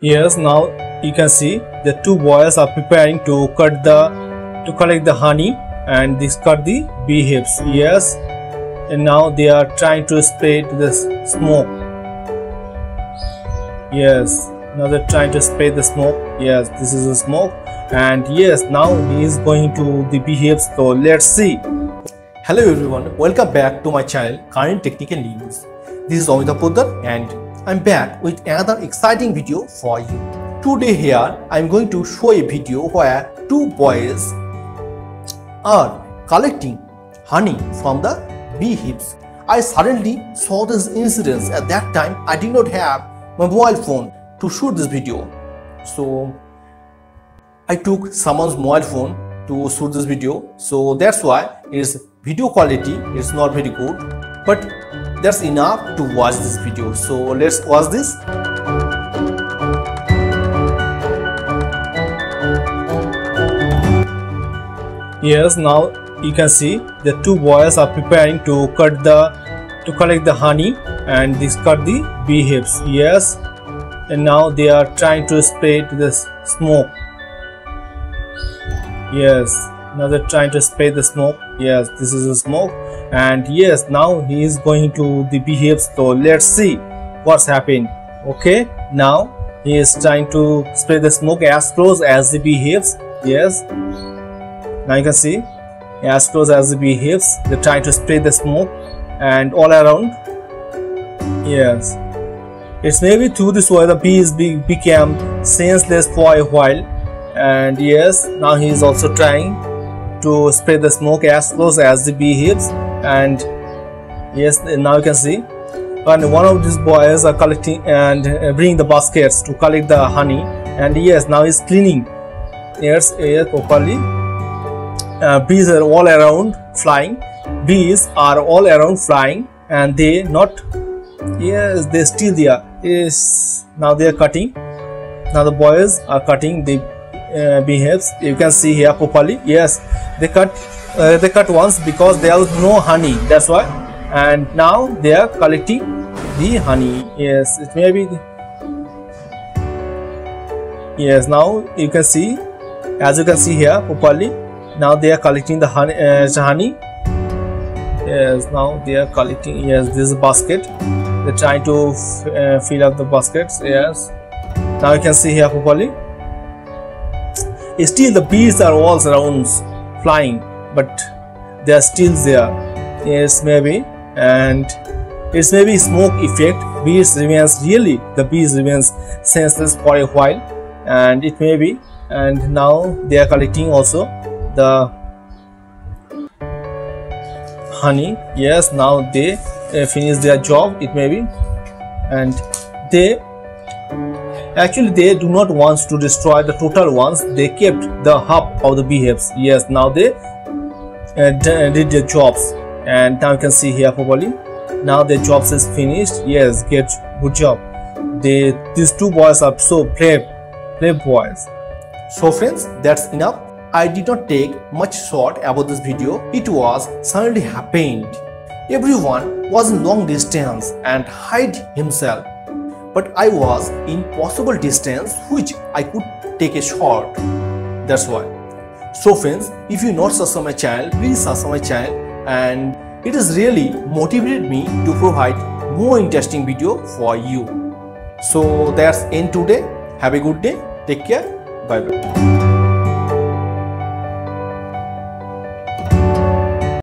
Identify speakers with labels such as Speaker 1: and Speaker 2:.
Speaker 1: Yes, now you can see the two boys are preparing to cut the to collect the honey and this cut the bee hives. Yes, and now they are trying to spray to the smoke. Yes, now they're trying to spray the smoke. Yes, this is the smoke, and yes, now he is going to the bee hives. So let's see. Hello everyone, welcome back to my channel Current Technical News. This is Amita Poddar and I'm back with another exciting video for you. Today here I'm going to show a video where two boys are collecting honey from the bee hives. I suddenly saw this incident at that time I did not have my mobile phone to shoot this video. So I took someone's mobile phone to shoot this video so that's why its video quality is not very good but that's enough to watch this video. So let's watch this. Yes now you can see the two boys are preparing to cut the to collect the honey and this cut the bee hives yes and now they are trying to spray the smoke. Yes now they're trying to spray the smoke. Yes this is the smoke and yes now he is going to the beehives so let's see what's happened. Okay now he is trying to spray the smoke as close as the beehives yes. Now you can see as close as the beehives they're trying to spray the smoke and all around. Yes. It's maybe through this way the bees be, became senseless for a while. And yes now he is also trying to spray the smoke as close as the bee hives and yes now you can see. And one of these boys are collecting and uh, bringing the baskets to collect the honey. And yes now he's cleaning. Yes air properly. Uh, bees are all around flying. Bees are all around flying and they not yes they still there. Yes now they are cutting. Now the boys are cutting. The uh, beehives you can see here properly. Yes they cut uh, they cut once because there was no honey that's why. And now they are collecting the honey. Yes it may be yes now you can see as you can see here properly now they are collecting the honey, uh, honey. Yes now they are collecting yes this basket. They're trying to uh, fill up the baskets yes. Now you can see here properly. Still the bees are all around flying but they are still there. Yes maybe. And it's maybe smoke effect. Bees remains really the bees remains senseless for a while. And it may be. And now they are collecting also the honey. Yes now they uh, finish their job it may be. And they Actually, they do not want to destroy the total ones. They kept the hub of the beehives. Yes, now they did their jobs. And now you can see here properly. Now their jobs is finished. Yes, get good job. They these two boys are so brave, brave boys. So friends, that's enough. I did not take much thought about this video. It was suddenly happened. Everyone was in long distance and hide himself but I was in possible distance which I could take a shot. That's why. So friends, if you not subscribe my channel, please subscribe my channel and it has really motivated me to provide more interesting video for you. So that's end today. Have a good day. Take care. Bye bye.